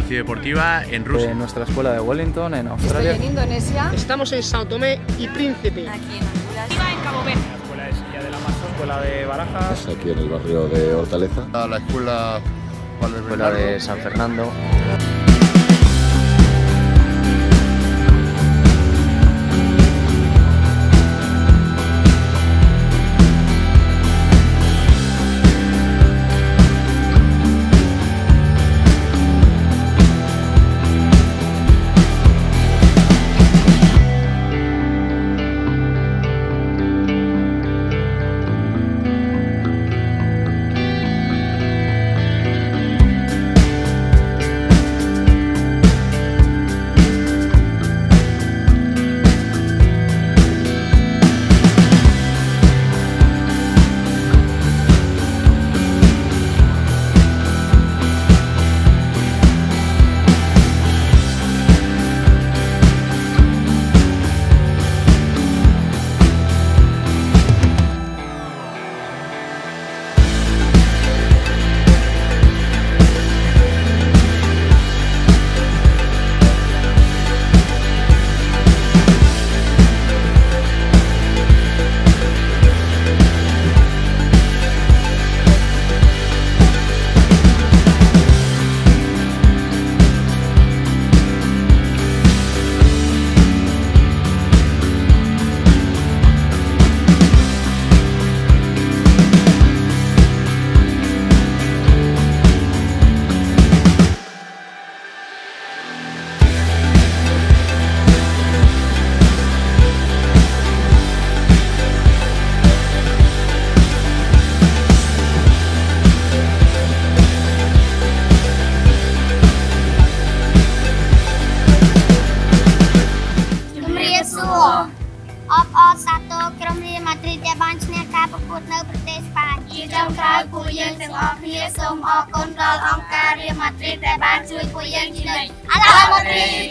La sociodeportiva en Rusia. De nuestra escuela de Wellington en Australia. Estoy en Indonesia. Estamos en Sao Tomé y Príncipe. Aquí en Honduras. en Cabo Verde. La escuela de Silla del Amazo, escuela de Barajas. aquí en el barrio de Hortaleza. A la escuela del Escuela de. San Fernando. ။ តនៅប្រទេសស្ប៉ាញជាចុងក្រោយពួកយើងទាំងអស់គ្នាសូមអរគុណដល់អង្គការរៀនម៉ាឌ្រីតដែលបានជួយពួកយើងជានិច្ចអាឡាម៉ាឌ្រីត